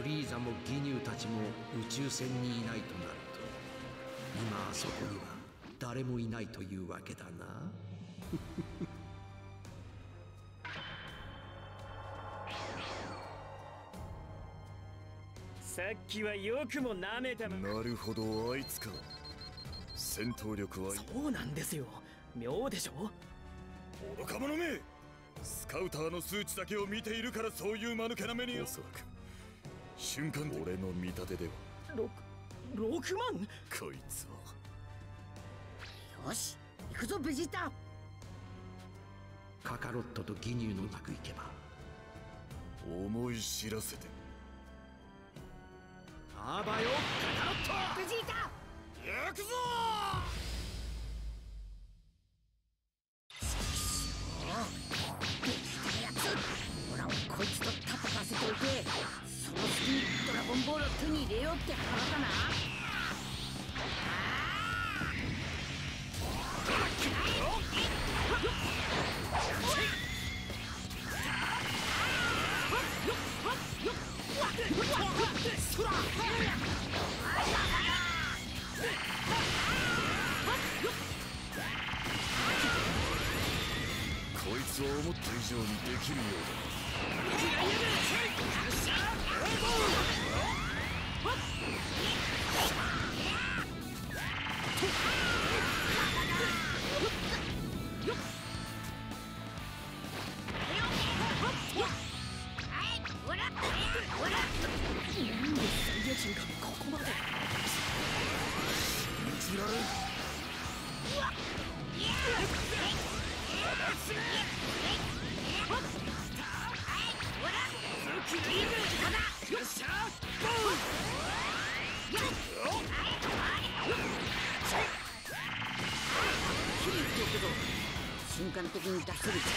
フリーザもギニューたちも宇宙船にいないとなると今あそこには誰もいないというわけだな。さっきはよくも舐めた。なるほどあいつか。戦闘力は。そうなんですよ。妙でしょ？愚か者め。スカウターの数値だけを見ているからそういう間抜けな目に。おそらく瞬間俺の見立てでは。6, 6万？こいつはよし行くぞベジータ。カカロットとギニューのなく行けば。思い知らせて。あばよカカロット！ベジータ！行くぞ！こいつと戦わせておいてその隙にドラゴンボールを手に入れようって腹だな。こいつは思った以上にできるようだ。サ間的に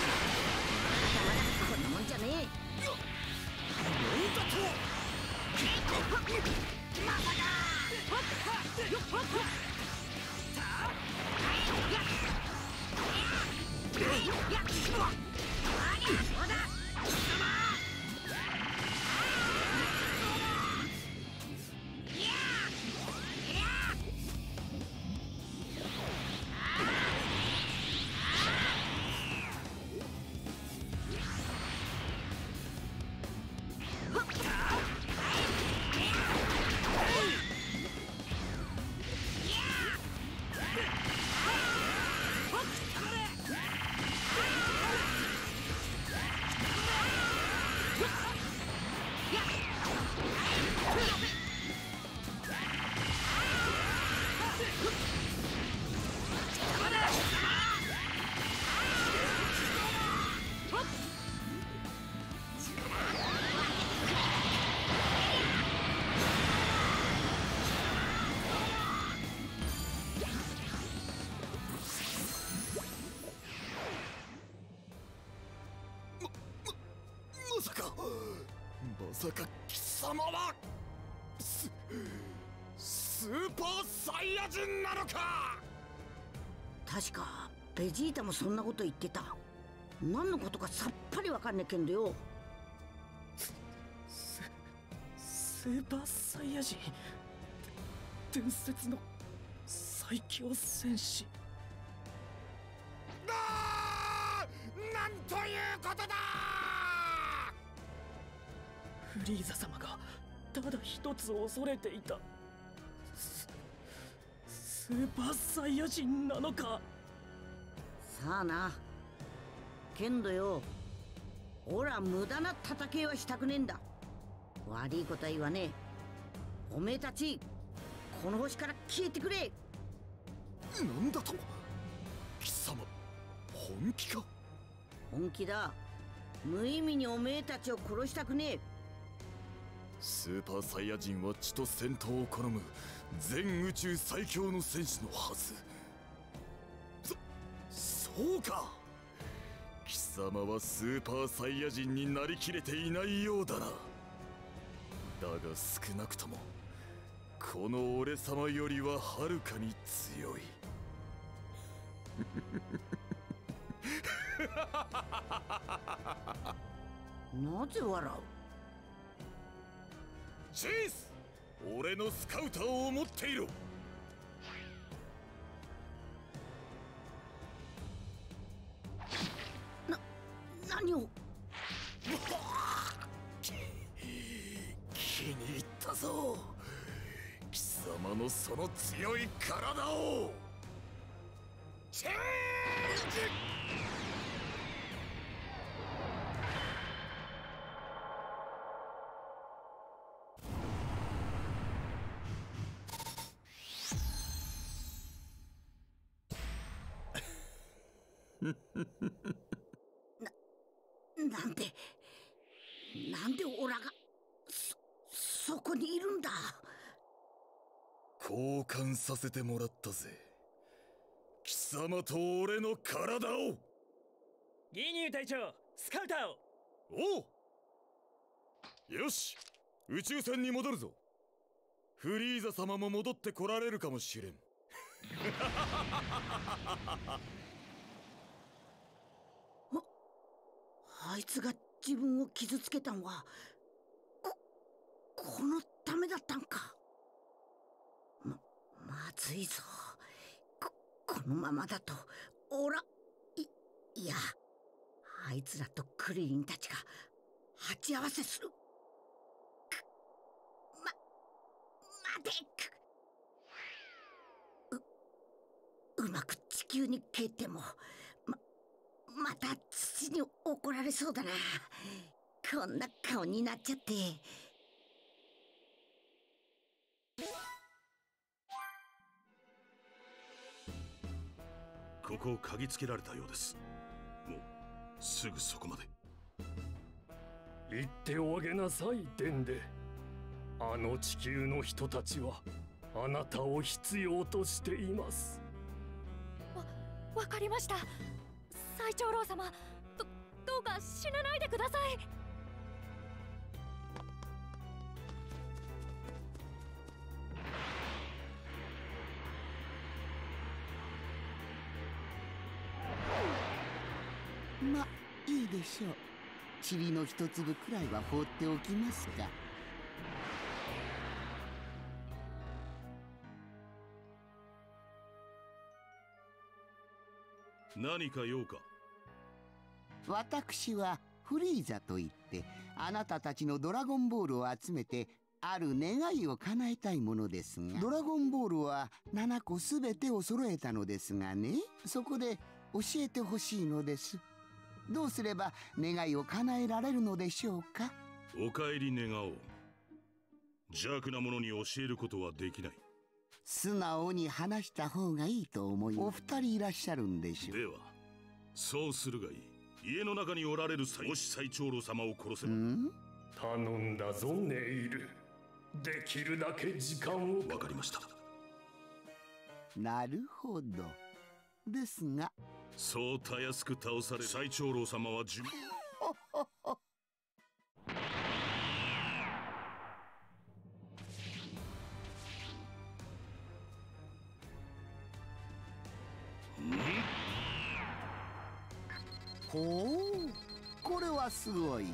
さか貴様はススーパーサイヤ人なのか？確かベジータもそんなこと言ってた。何のことかさっぱりわかんねえけんどよ。スーパーサイヤ人？伝説の最強戦士。なんということだ！フリーザ様がただ一つ恐れていた。ススーパーサイヤ人なのか。さあな。けんどよ。おら無駄な戦いはしたくねえんだ。悪いことは言わねえ。おめえたちこの星から消えてくれ。なんだと貴様本気か？本気だ。無意味におめえたちを殺したくねえスーパーサイヤ人は血と戦闘を好む全宇宙最強の戦士のはず。そそうか。貴様はスーパーサイヤ人になりきれていないようだな。だが少なくともこの俺様よりははるかに強い。なぜ笑う？チェイス俺のスカウターを持っていろ。な何を？気に入ったぞ。貴様のその強い体を。チェンジさせてもらったぜ。貴様と俺の体を。ギニュー隊長スカウターを。おう。よし。宇宙船に戻るぞ。フリーザ様も戻ってこられるかもしれん。あいつが自分を傷つけたんはここのためだったんか。ままずいぞ。ここのままだとオラいいやあいつらとクリリンたちが鉢合わせする。くま待てく。ううまく地球に帰ってもままた土に怒られそうだな。こんな顔になっちゃって。ここを嗅ぎつけられたようです。もうすぐそこまで。言っておあげなさいデンデ。あの地球の人たちはあなたを必要としています。わかりました。最長老様どどうか死なないでくださいでしょう。塵の一粒くらいは放っておきますか。何か用か？私はフリーザといってあなたたちのドラゴンボールを集めてある願いを叶えたいものですが。ドラゴンボールは7個すべてを揃えたのですがね。そこで教えてほしいのですどうすれば願いを叶えられるのでしょうか？お帰り願おう。邪悪な者に教えることはできない。素直に話した方がいいと思いお二人いらっしゃるんでしょう。ではそうするがいい。家の中におられる際もし最長老様を殺せば。頼んだぞネイル。できるだけ時間を。わかりました。なるほどですが。そうたやすく倒される最長老様は自分。ほうこれはすごい。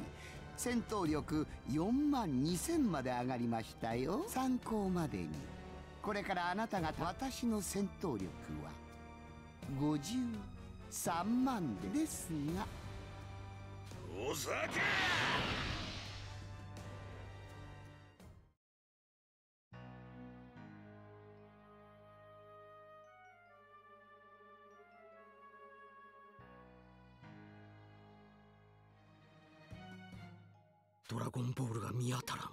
戦闘力4万2000まで上がりましたよ。参考までに。これからあなた方私の戦闘力は53万ですが。お酒！ドラゴンボールが見当たらん。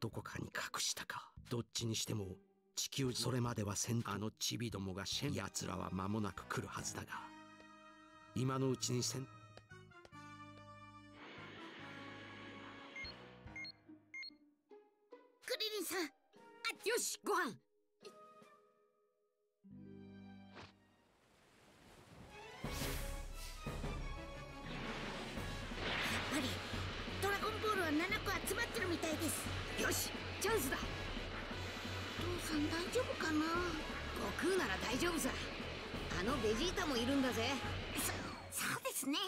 どこかに隠したか。どっちにしても地球それまでは戦あのチビどもがシェン奴らは間もなく来るはずだが今のうちに戦クな悟空なら大丈夫さ。あのベジータもいるんだぜ。そそうですね。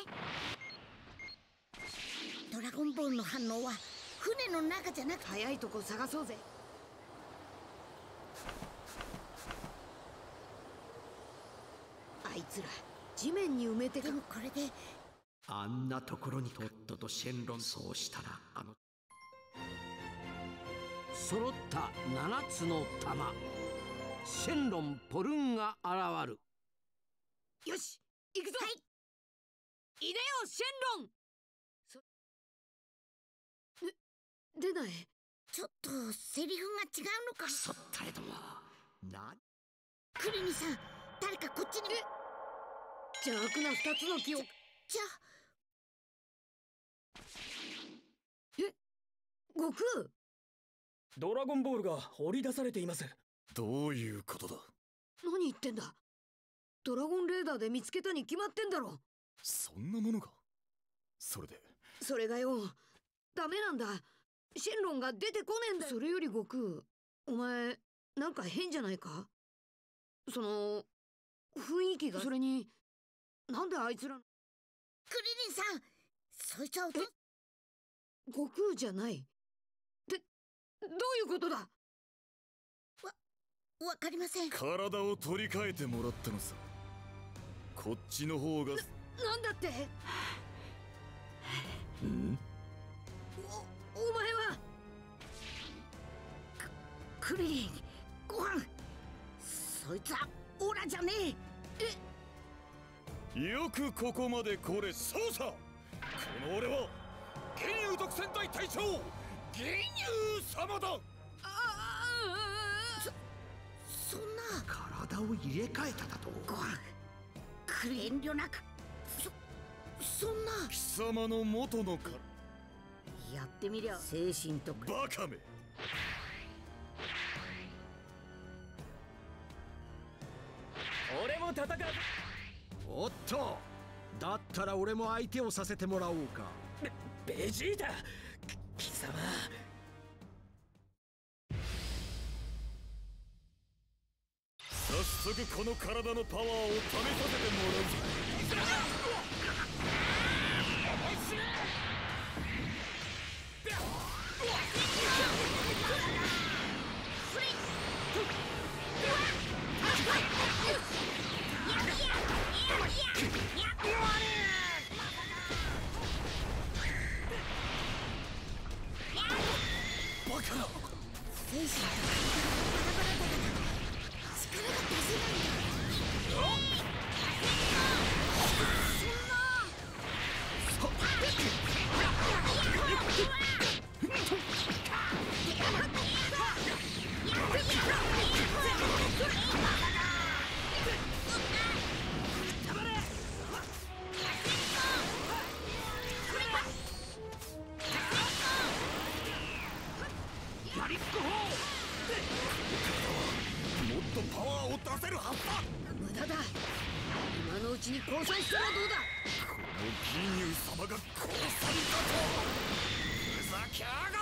ドラゴンボールの反応は船の中じゃなく早いとこ探そうぜ。あいつら地面に埋めてでもこれで。あんなところにとっととシェンロンそうしたらあの。揃った7つの玉シェンロンポルンが現る。よし行くぞ。はい。いでよシェンロン。出ない？ちょっとセリフが違うのか。クソ誰ども。なクリニさん誰かこっちに。邪悪な二つの木をじゃ。え？悟空？ドラゴンボールが掘り出されていますどういうことだ？何言ってんだ？ドラゴンレーダーで見つけたに決まってんだろ。そんなものが？それで？それがよ。ダメなんだ。シェンロンが出てこねえんだそれより悟空お前なんか変じゃないか？その雰囲気が？それになんであいつらクリリンさんそいつは悟空じゃない。でどういうことだ？わわかりません。体を取り替えてもらったのさ。こっちの方が。なんだって？ん？おお前は？ククリリンご飯。そいつはオラじゃねえ。よくここまで来れそうさ。この俺は玄勇特戦隊隊長玄勇様だ体を入れ替えただと。ご飯くれ遠慮なく。そそんな。貴様の元のか。やってみりゃ。精神とか。バカめ。俺も戦う。おっと。だったら俺も相手をさせてもらおうか。ベベジータ。貴様早速この体のパワーを試させてもらうぞバカな。精神と体勇様が降参だとふざけやが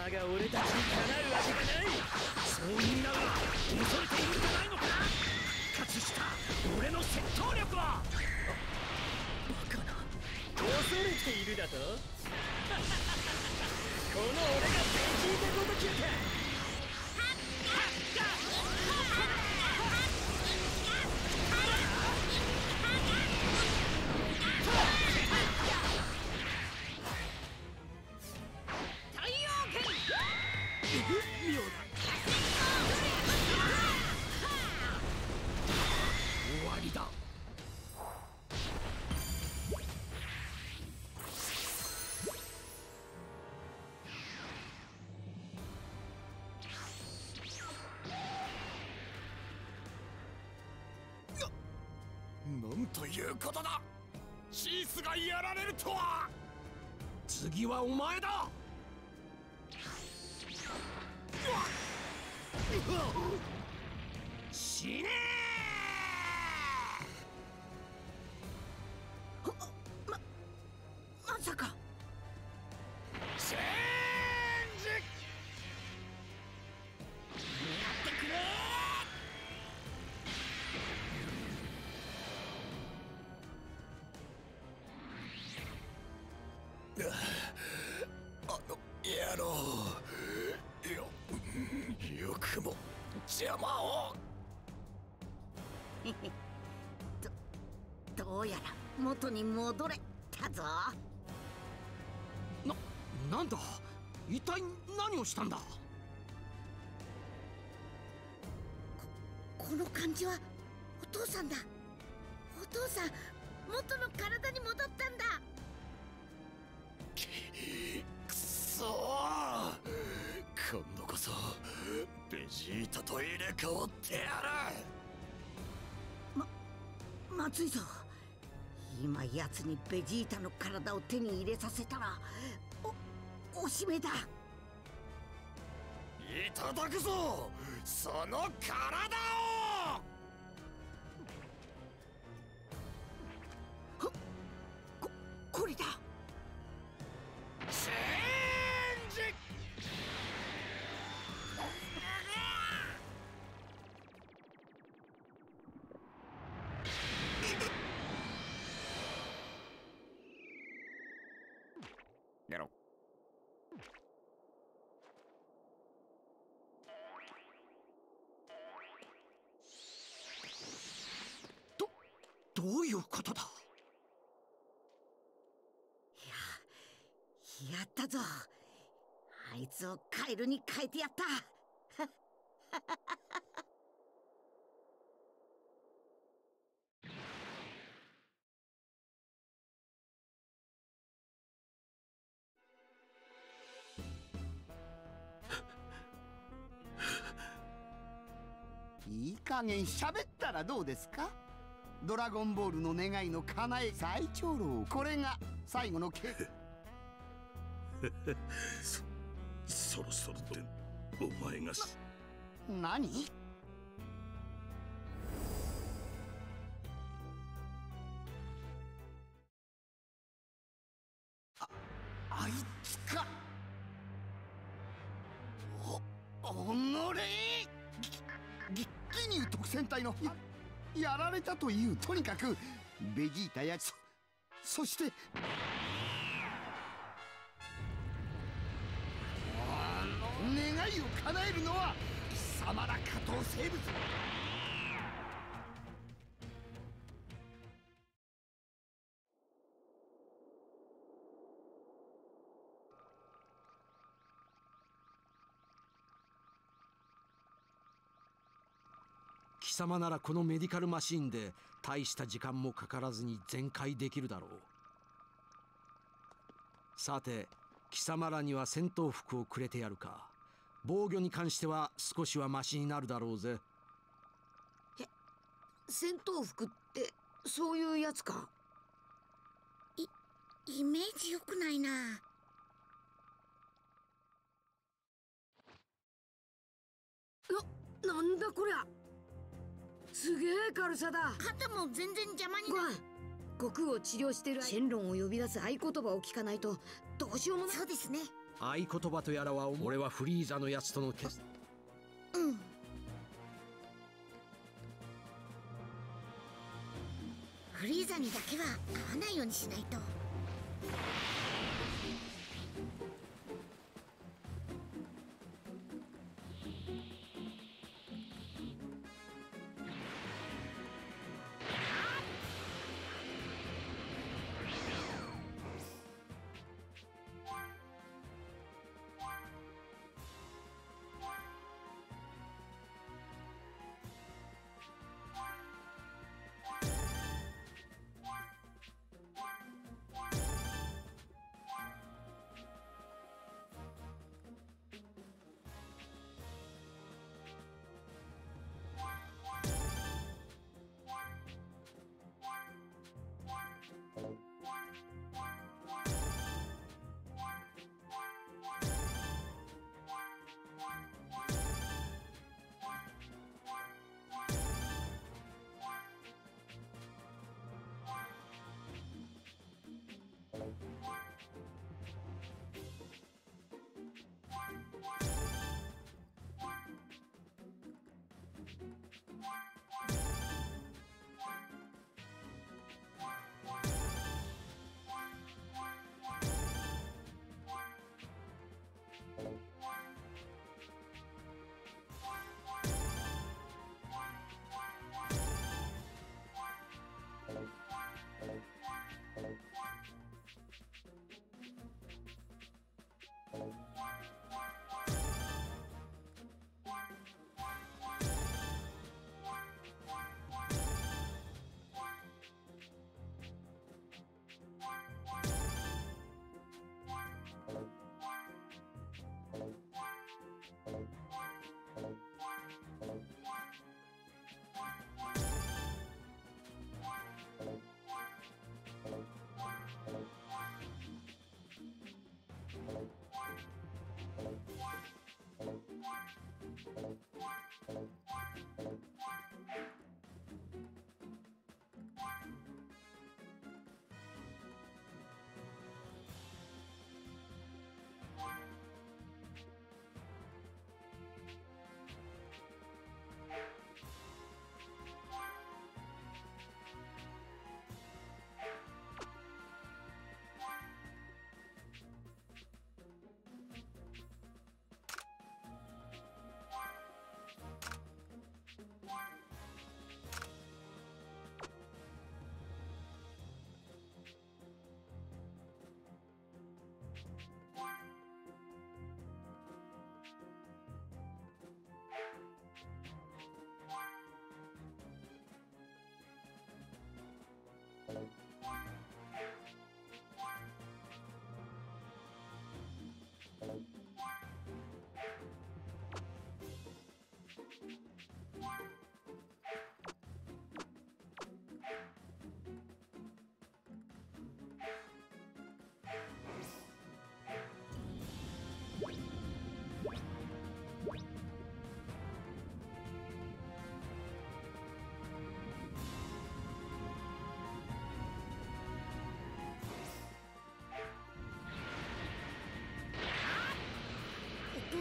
様が俺たちにということだ。シースがやられるとは。次はお前だ。死に戻れたぞ。ななんだ？一体何をしたんだ？この感じはお父さんだ。お父さん元の体に戻ったんだ。くそー。今度こそベジータと入れ替わってやる。まずいぞ今奴にベジータの体を手に入れさせたらおおしめだ。いただくぞ。その体を。どういうことだ？やったぞ。あいつをカエルに変えてやった。いい加減喋ったらどうですか？ドラゴンボールの願いの叶え最長老。これが最後のけ。そそろそろでお前がし。何？ああいつか。おおのれ。ぎギニュー特戦隊のややられたというとにかくベジータやそそしてあの願いを叶えるのは貴様ら下等生物。様ならこのメディカルマシンで大した時間もかからずに全開できるだろう。さて貴様らには戦闘服をくれてやるか。防御に関しては少しはマシになるだろうぜ。戦闘服ってそういうやつか？いイメージ良くないな。ななんだこりゃすげえ軽さだ。肩も全然邪魔にな悟空を治療してるシェンロンを呼び出す合言葉を聞かないとどうしようもない。そうですね。合言葉とやらは俺はフリーザのやつとの決うん。フリーザにだけは会わないようにしないと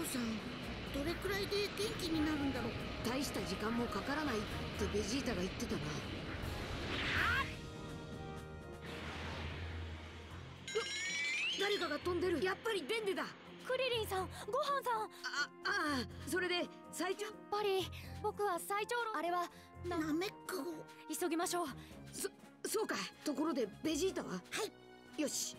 さんどれくらいで元気になるんだろう？大した時間もかからないってベジータが言ってたな。う誰かが飛んでる。やっぱりデンデだ。クリリンさんごはんさん。あああそれで最長？やっぱり僕は最長老あれはなめっこ急ぎましょう。そそうか。ところでベジータは？はい。よし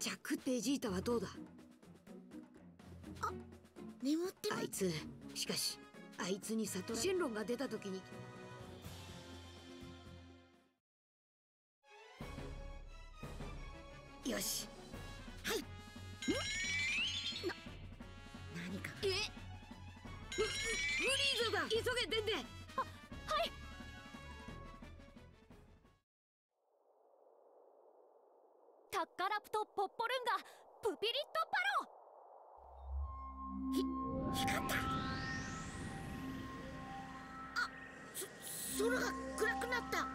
到着ベジータはどうだ？眠ってあいつしかしあいつに悟らシェンロンが出た時に。よし。はい。な何か？え？リーザだ。急げデンデはト・ポッポルンガプピリット・パロ。ひ光ったあそ空が暗くなった。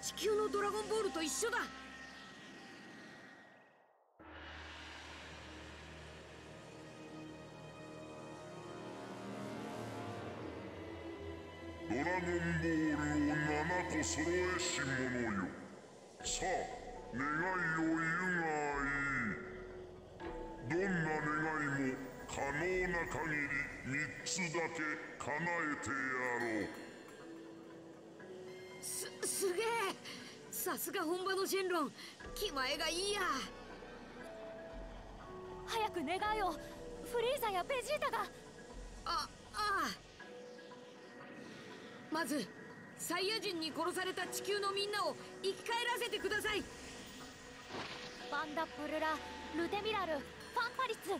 地球のドラゴンボールと一緒だ。ドラゴンボールを7個揃えし者よ。さあ願いを言可能な限り3つだけ叶えてやろう。すすげえ。さすが本場のシェンロン気前がいいや。早く願いを。フリーザやベジータが。あああ。まずサイヤ人に殺された地球のみんなを生き返らせてください。バンダプルラルテミラルファンパリツ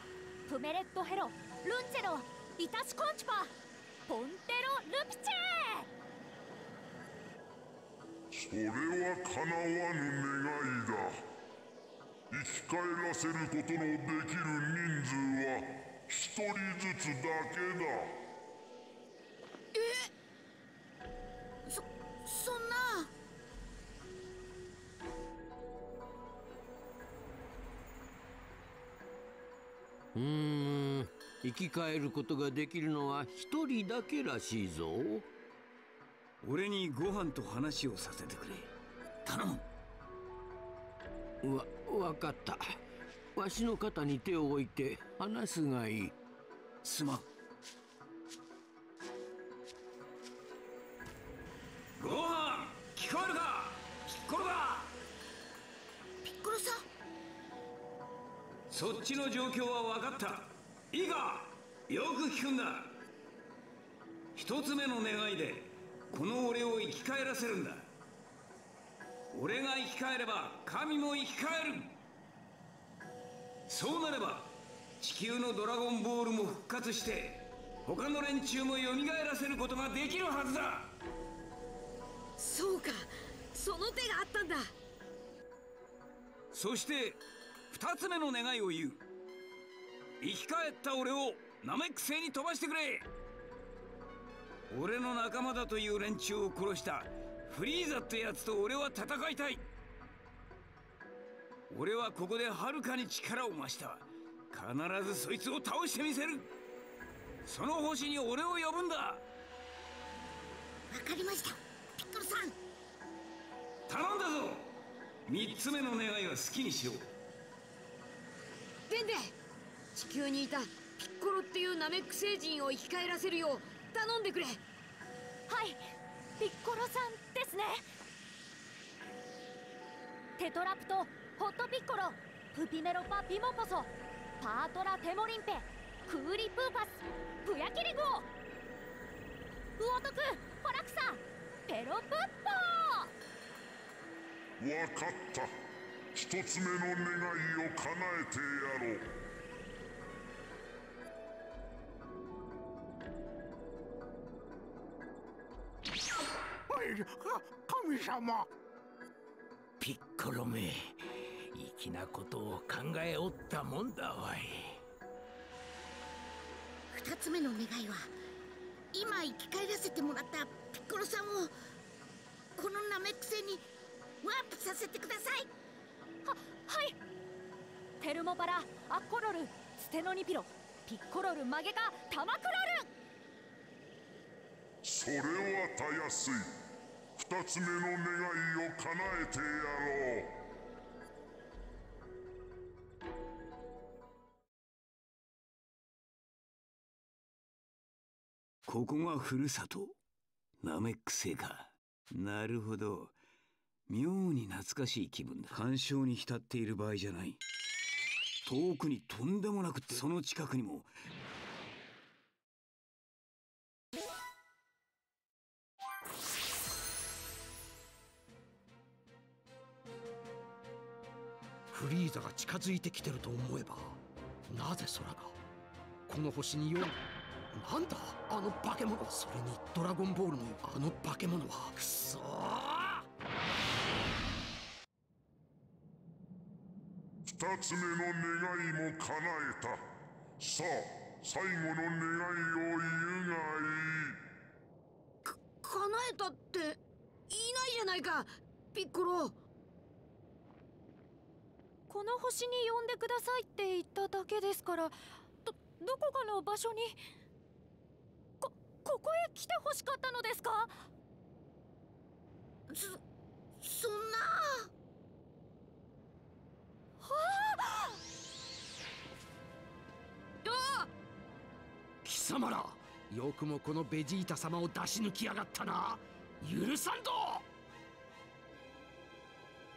プメレットヘロルンチェロイタシコンチパポンテロルピチそれは叶わぬ願いだ。生き返らせることのできる人数は一人ずつだけだ。え？そそんな。うーん生き返ることができるのは一人だけらしいぞ。俺にご飯と話をさせてくれ。頼む。わ分かった。わしの肩に手を置いて話すがいい。すまん。ご飯聞こえるか？そっちの状況は分かった。いいか？よく聞くんだ。一つ目の願いでこの俺を生き返らせるんだ。俺が生き返れば神も生き返る。そうなれば地球のドラゴンボールも復活して他の連中も蘇らせることができるはずだ。そうか。その手があったんだ。そして二つ目の願いを言う。生き返った俺をナメック星に飛ばしてくれ。俺の仲間だという連中を殺したフリーザってやつと俺は戦いたい。俺はここではるかに力を増した。必ずそいつを倒してみせる。その星に俺を呼ぶんだ。わかりました。ピッコロさん。頼んだぞ。三つ目の願いは好きにしろデンデ地球にいたピッコロっていうナメック星人を生き返らせるよう頼んでくれ。はいピッコロさんですね。テトラプトホットピッコロプピメロパピモポソパートラテモリンペクーリプーパスプヤキリゴウオトクファラクサペロプッポわかった一つ目の願いを叶えてやろう。神様。ピッコロめ粋なことを考えおったもんだわい二つ目の願いは今生き返らせてもらったピッコロさんをこのナメック星にワープさせてくださいははい。テルモパラアッコロルステノニピロピッコロルマゲカタマクロル。それはたやすい。二つ目の願いを叶えてやろう。ここがふるさと？ナメック星か。なるほど妙に懐かしい気分だ。感傷に浸っている場合じゃない。遠くにとんでもなくその近くにも。フリーザが近づいてきてると思えばなぜ空がこの星によなんだあの化け物。それにドラゴンボールのあの化け物はくそ二つ目の願いも叶えた。さあ最後の願いを言うがいい。か叶えたっていないじゃないか。ピッコロ。この星に呼んでくださいって言っただけですからどどこかの場所にこここへ来てほしかったのですか？そそんなどう貴様らよくもこのベジータ様を出し抜きやがったな。許さんぞ。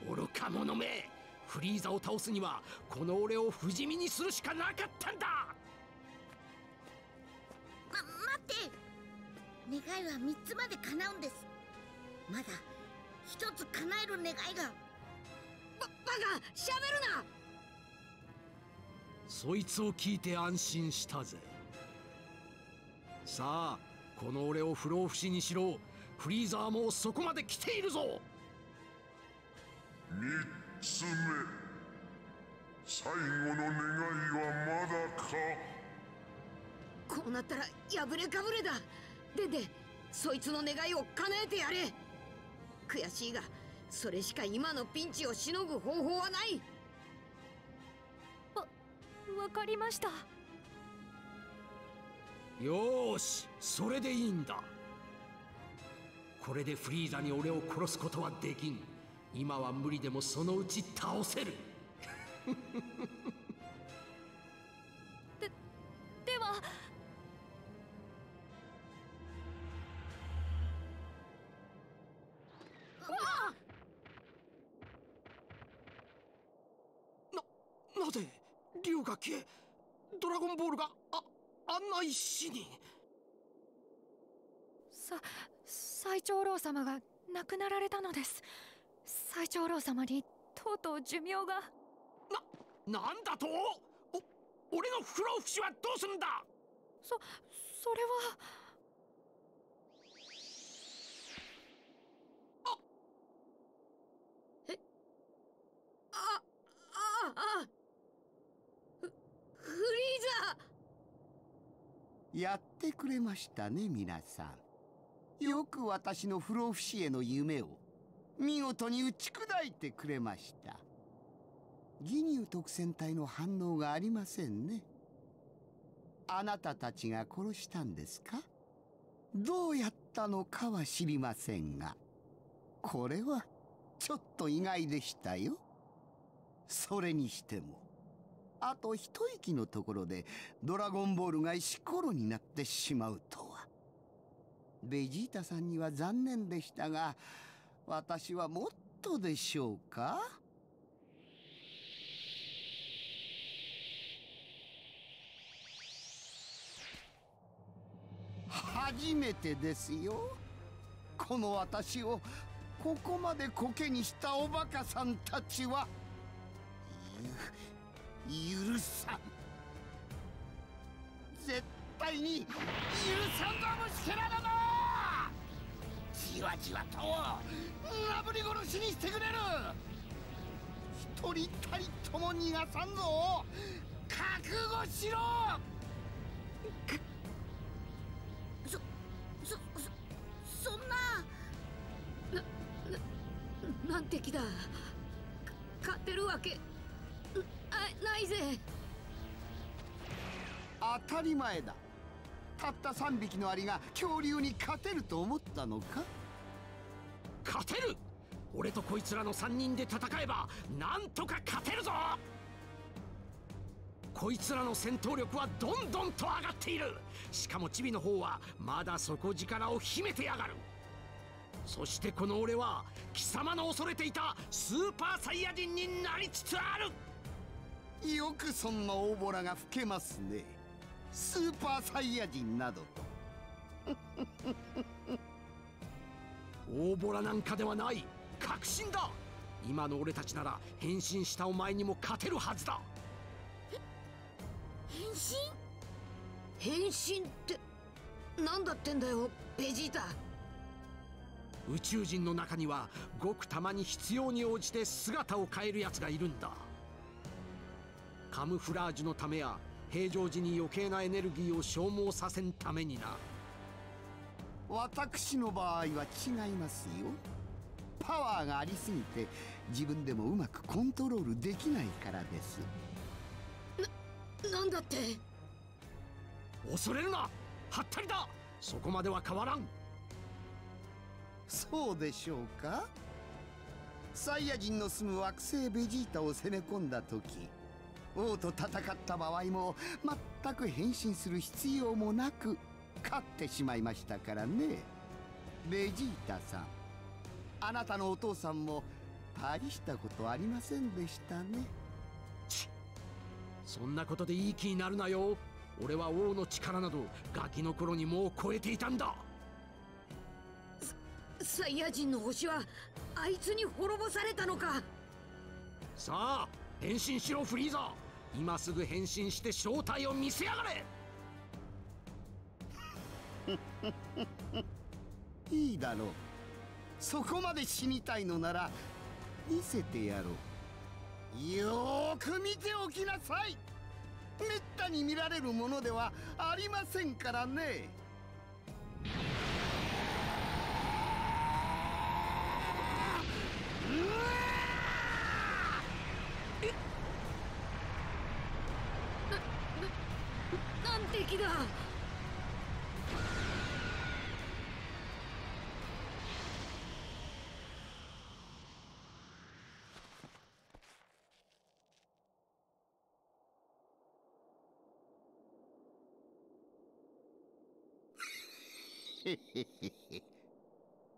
愚か者めフリーザを倒すにはこの俺を不死身にするしかなかったんだ。ま待って。願いは3つまで叶うんです。まだ一つ叶える願いが。ババカしゃべるな。そいつを聞いて安心したぜ。さあこの俺を不老不死にしろ。フリーザーもそこまで来ているぞ。3つ目。最後の願いはまだか？こうなったら破れかぶれだ。ででそいつの願いを叶えてやれ。悔しいがそれしか今のピンチをしのぐ方法はない。わわかりました。よーしそれでいいんだ。これでフリーザに俺を殺すことはできん。今は無理でもそのうち倒せる竜が消えドラゴンボールがああんな石に。さ最長老様が亡くなられたのです。最長老様にとうとう寿命が。ななんだと？お俺の不老不死はどうすんだ？そそれは。あああフフリリーザやってくれましたね皆さん。よく私の不老不死への夢を見事に打ち砕いてくれました。ギニュー特戦隊の反応がありませんね。あなたたちが殺したんですか？どうやったのかは知りませんが。これはちょっと意外でしたよ。それにしてもあと一息のところでドラゴンボールが石ころになってしまうとは。ベジータさんには残念でしたが私はもっとでしょうか？初めてですよ。この私をここまでコケにしたおバカさんたちは。許さん。絶対に許さんぞ虫けらだなじわじわとなぶり殺しにしてくれる。一人たりとも逃がさんぞ。覚悟しろ。そそそそんなななんて気だ。か勝てるわけないぜ。当たり前だ。たった3匹のアリが恐竜に勝てると思ったのか？勝てる！俺とこいつらの3人で戦えばなんとか勝てるぞ！こいつらの戦闘力はどんどんと上がっている！しかもチビの方はまだ底力を秘めてやがる！そしてこの俺は貴様の恐れていたスーパーサイヤ人になりつつあるよくそんな大ボラが吹けますね。スーパーサイヤ人などと。大ボラなんかではない確信だ。今の俺たちなら変身したお前にも勝てるはずだ。変身？変身って何だってんだよベジータ。宇宙人の中にはごくたまに必要に応じて姿を変えるやつがいるんだカムフラージュのためや平常時に余計なエネルギーを消耗させんためにな。私の場合は違いますよ。パワーがありすぎて自分でもうまくコントロールできないからです。ななんだって？恐れるな！はったりだ！そこまでは変わらん！そうでしょうか？サイヤ人の住む惑星ベジータを攻め込んだ時王と戦った場合も全く変身する必要もなく勝ってしまいましたからね。ベジータさん。あなたのお父さんも大したことありませんでしたね。そんなことでいい気になるなよ。俺は王の力などガキの頃にもう超えていたんだ。サイヤ人の星はあいつに滅ぼされたのか。さあ変身しろフリーザ今すぐ変身して正体を見せやがれ。いいだろう。そこまで死にたいのなら見せてやろう。よーく見ておきなさい。めったに見られるものではありませんからね。難敵だへへへへ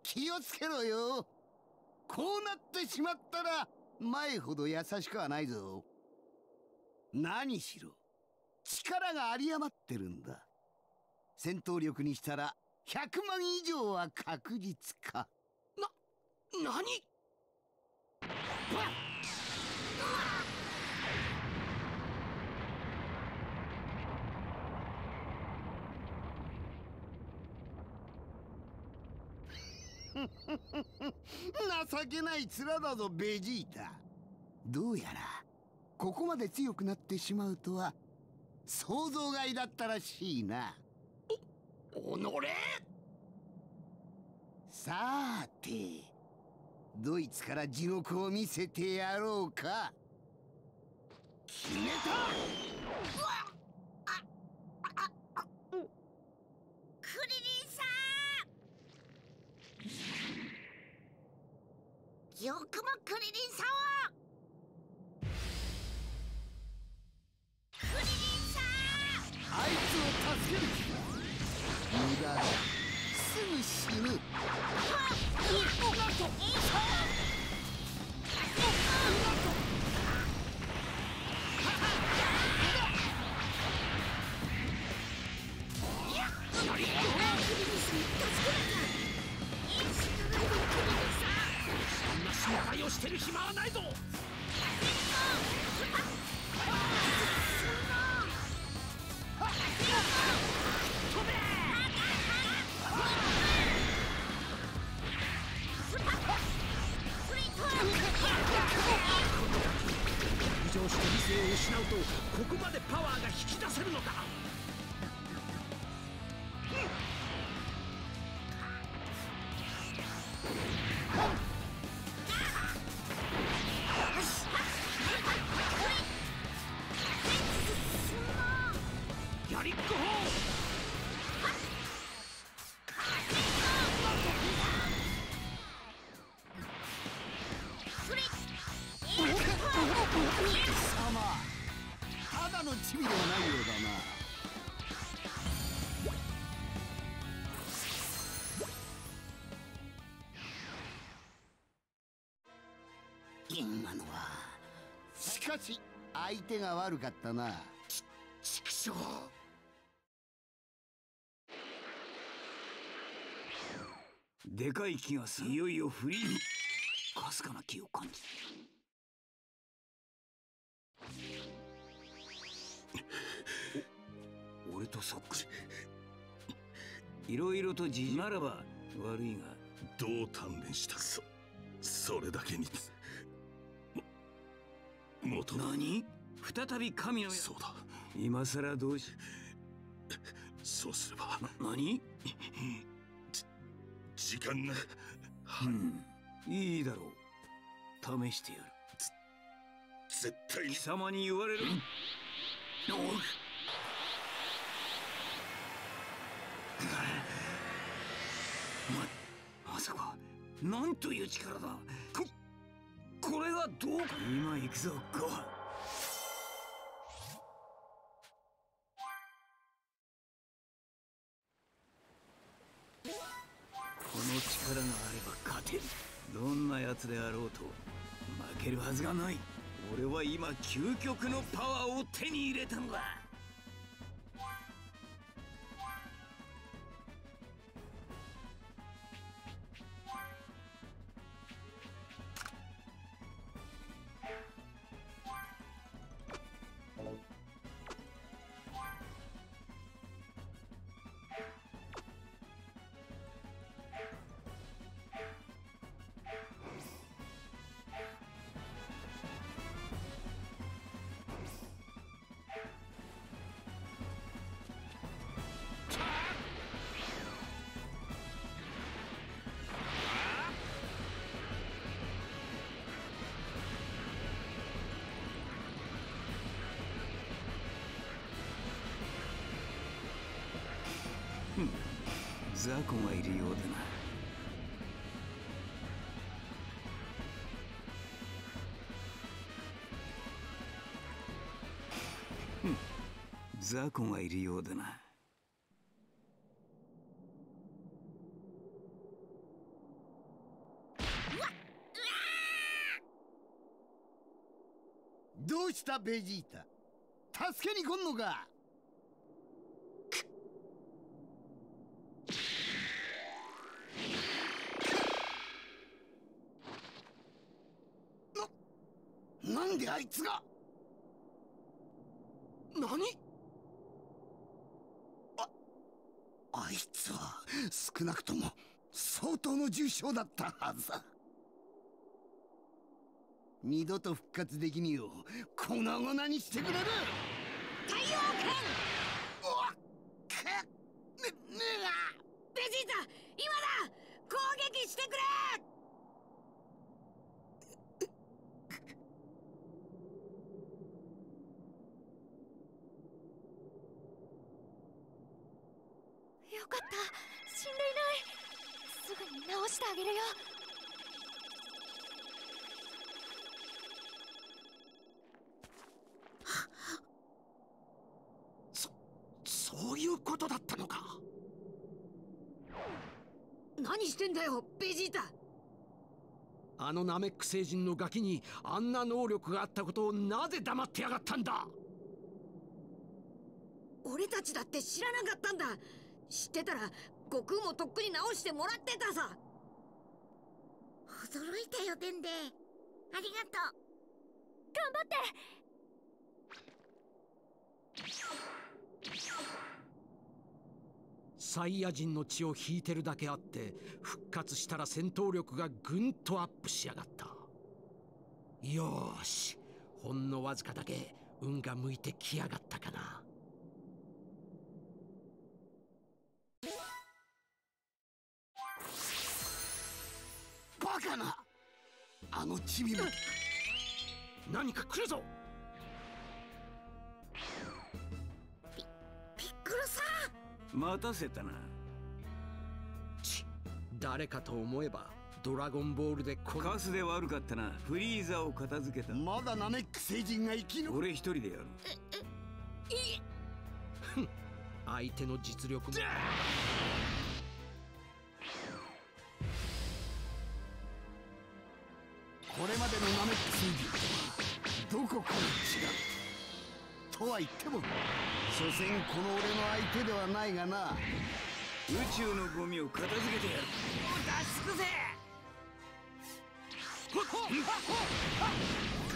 気をつけろよ。こうなってしまったら前ほど優しくはないぞ。何しろ力が有り余ってるんだ。戦闘力にしたら100万以上は確実か。な何？情けない面だぞベジータ。どうやらここまで強くなってしまうとは想像外だったらしいな。おのれ？さてドイツから地獄を見せてやろうか。決めたクリリンさんよくもクリリンさんをかし相手が悪かったな。畜生でかい気がする。いよいよフリー。かすかな気を感じお俺とそっくりいろいろと事情。ならば悪いがどう鍛錬した。そそれだけに。も元。の何？再び神のそうだ。今さらどうしそうすれば。何？時間が。うん。いいだろう。試してやる。絶対に。貴様に言われる。ままさかなんという力だこれがどう今行くぞゴハこの力があれば勝てる。どんな奴であろうと負けるはずがない。俺は今究極のパワーを手に入れたのだ。雑魚がいるようだな。雑魚がいるようだな。どうしたベジータ？助けに来んのか？あいつが。何？あ、あいつは少なくとも相当の重傷だったはずだ。二度と復活できによ粉々にしてくれる。太陽剣おっくねねベジータ今だ攻撃してくれよかった死んでいないすぐに直してあげるよそそういうことだったのか？何してんだよベジータ。あのナメック星人のガキにあんな能力があったことをなぜ黙ってやがったんだ？俺たちだって知らなかったんだ。知ってたら悟空もとっくに直してもらってたさ。驚いたよデンデありがとう。頑張ってサイヤ人の血を引いてるだけあって復活したら戦闘力がぐんとアップしやがった。よしほんのわずかだけ運が向いてきやがったかな。バカなあのチビも。何か来るぞ。待たせたな。ち誰かと思えばドラゴンボールでこカスで悪かったな。フリーザを片付けた。まだナメック星人が生きる。俺一人でやる。相手の実力も。これまでのナメック星人とはどこかに違うとは言っても所詮この俺の相手ではないがな。宇宙のゴミを片付けてやる。出し尽くせ。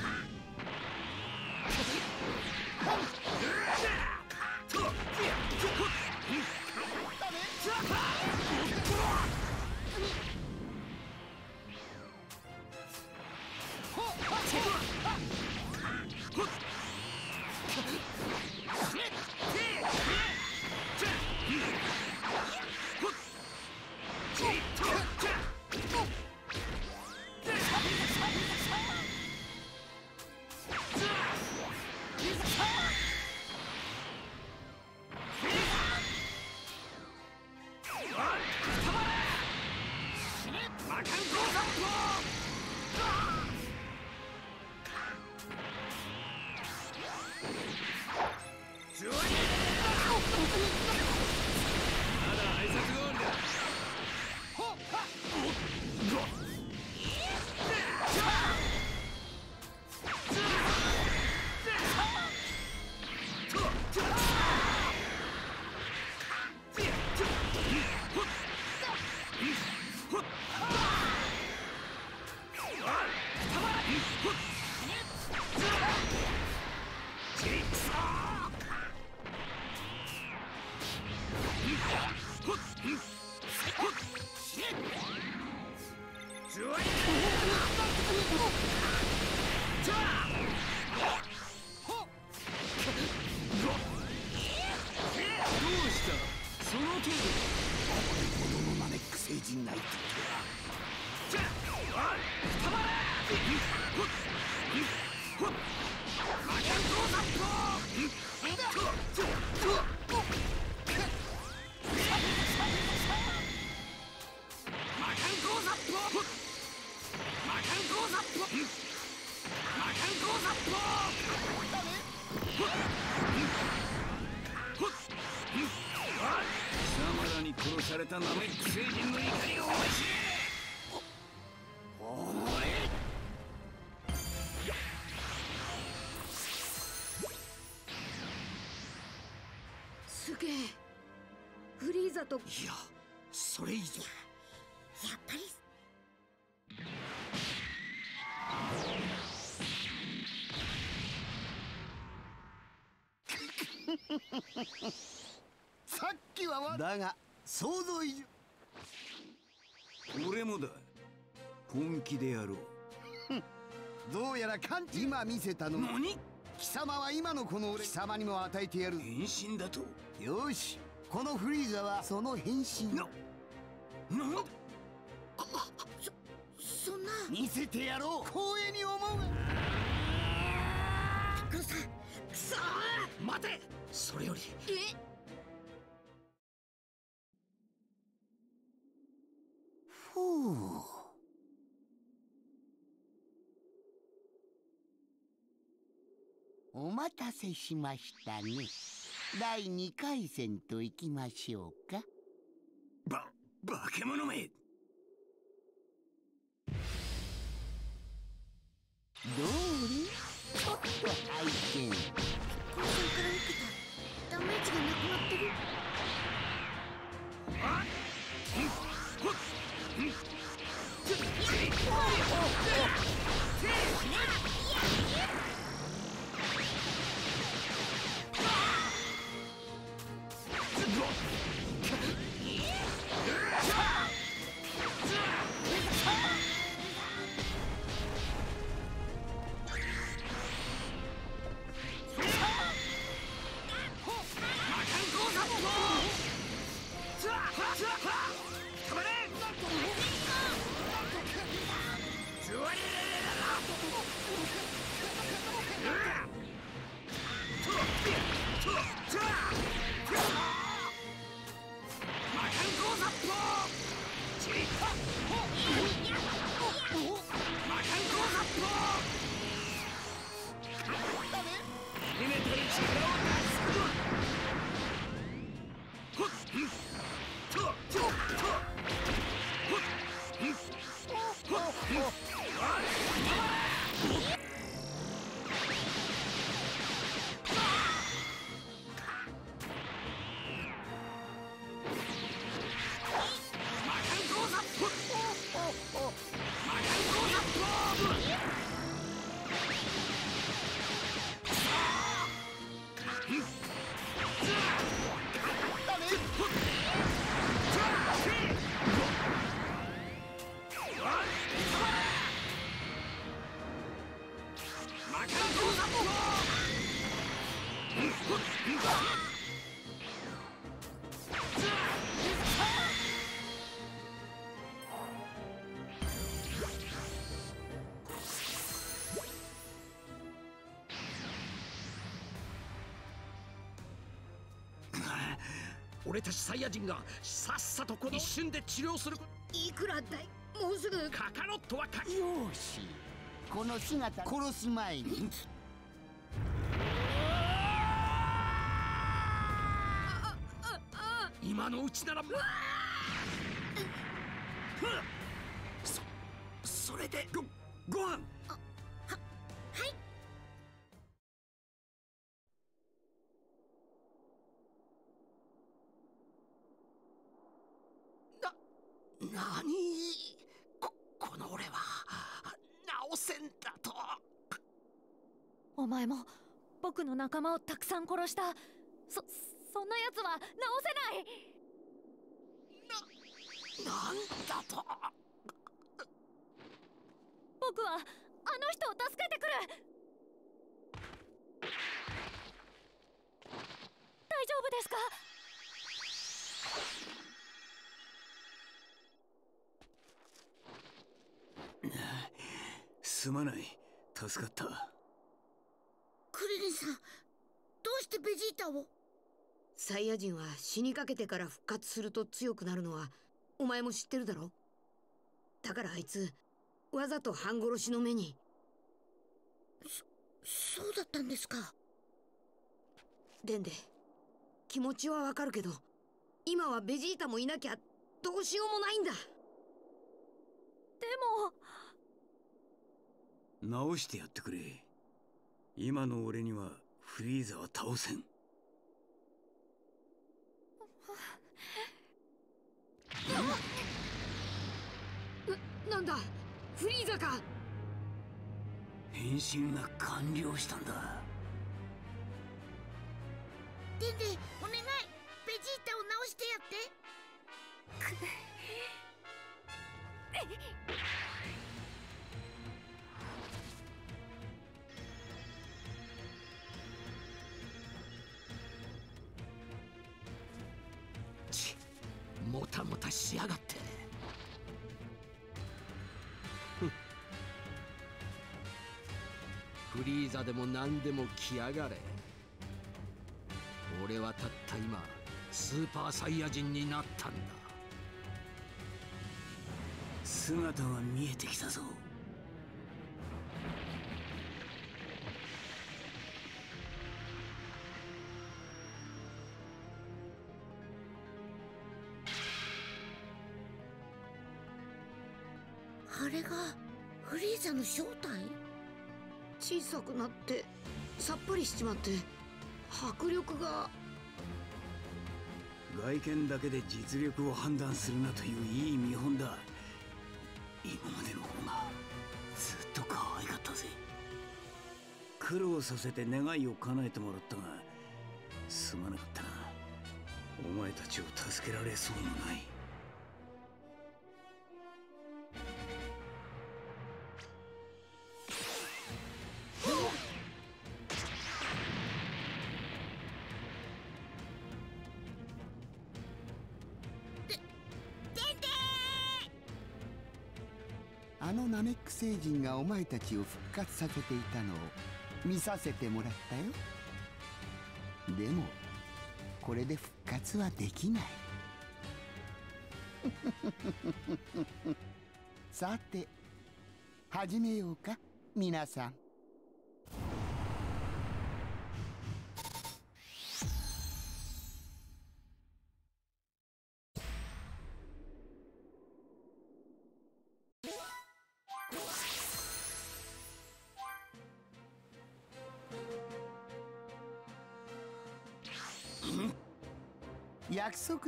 貴様らに殺されたナメック星人の怒りが思い。知だが想像以上。俺もだ。本気でやろう。どうやら勘違い今見せたの。何？貴様は今のこの俺。貴様にも与えてやる。変身だと？よし。このフリーザはその変身。ななん？だそんな。見せてやろう。光栄に思うピッコロさんくそー。待て。それより。え？お待たせしましたね。第2回戦といきましょうか。ば化け物め。どうり？ちょっと拝見俺たちサイヤ人がさっさとこの一瞬で治療する。こいくらだい？もうすぐ。カカロットはかよし。この姿。殺す前に。あ今のうちなら。そそれでごご飯僕の仲間をたくさん殺した。そそんな奴は直せない。なんだと。僕はあの人を助けてくる。大丈夫ですか？すまない。助かったクリリンさんどうしてベジータを？サイヤ人は死にかけてから復活すると強くなるのはお前も知ってるだろ？だからあいつわざと半殺しの目に。そそうだったんですか。デンデ気持ちはわかるけど今はベジータもいなきゃどうしようもないんだ。でも。直してやってくれ今の俺にはフリーザは倒せん。ななんだ？フリーザか？変身が完了したんだ。デンデお願い。ベジータを直してやって たもたしやがって。フリーザでも何でも来やがれ。俺はたった今スーパーサイヤ人になったんだ。姿が見えてきたぞフリーザの正体？小さくなってさっぱりしちまって迫力が。外見だけで実力を判断するなといういい見本だ。今までの方が。ずっと可愛かったぜ。苦労させて願いを叶えてもらったがすまなかったな。お前たちを助けられそうもない。お前たちを復活させていたのを見させてもらったよ。でもこれで復活はできない。さて始めようか皆さん。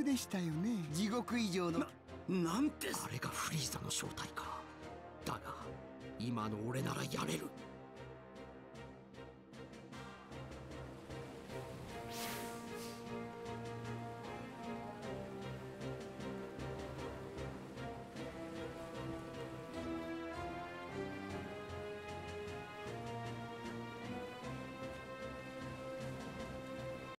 でしたよね。地獄以上の。なんて。あれがフリーザの正体か。だが今の俺ならやれる